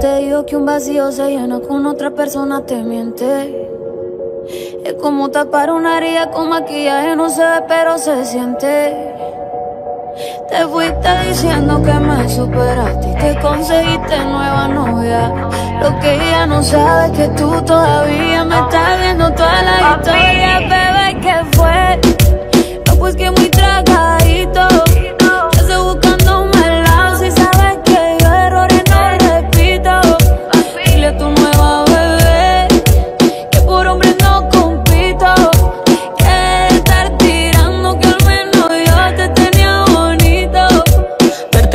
te digo que un vacío se llena con otra persona te miente. Es como tapar una herida con maquillaje, no se ve, pero se siente. Te fuiste diciendo que me superaste y te conseguiste nueva novia. Lo que ella no sabe es que tú todavía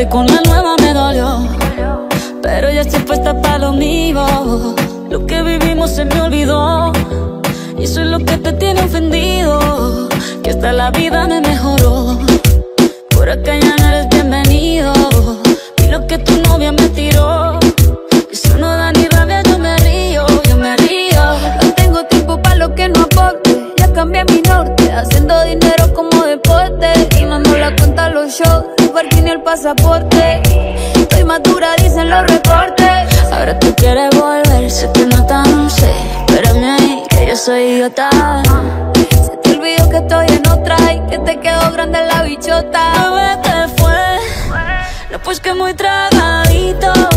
con la nueva me dolió. Pero ya estoy puesta para lo mío. Lo que vivimos se me olvidó. Y eso es lo que te tiene ofendido. Que hasta la vida me mejoró. Por acá ya no eres bienvenido. Y lo que tu novia me cambié mi norte Haciendo dinero como deporte Y no la cuenta los shows parking el pasaporte. Estoy madura, dicen los reportes. Ahora tú quieres volver, sé que no tan sé. Espérame ahí, que yo soy idiota. Se te olvidó que estoy en otra y que te quedó grande la bichota. Bebé, te fue. No, pues que muy tragadito.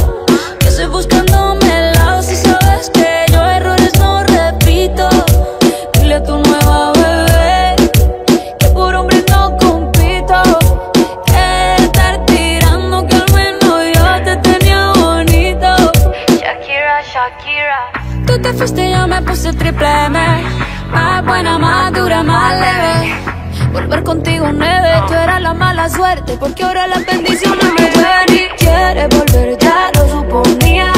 Tú te fuiste yo me puse triple M. Más buena, más dura, más leve. Volver contigo nueve Tú eras la mala suerte Porque ahora las bendiciones me ven Y quieres volver, ya lo suponía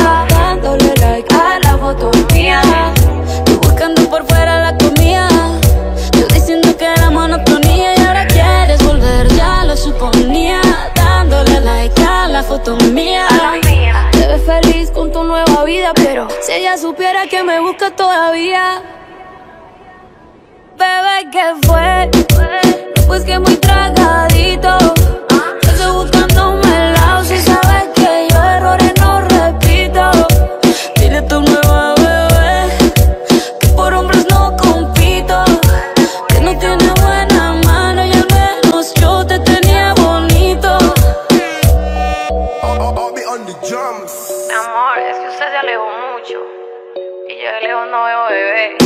si ella supiera que me busca todavía, bebé, que fue? Pues que muy tragadita. No nuevo bebé.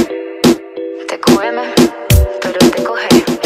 Te come, pero te coge.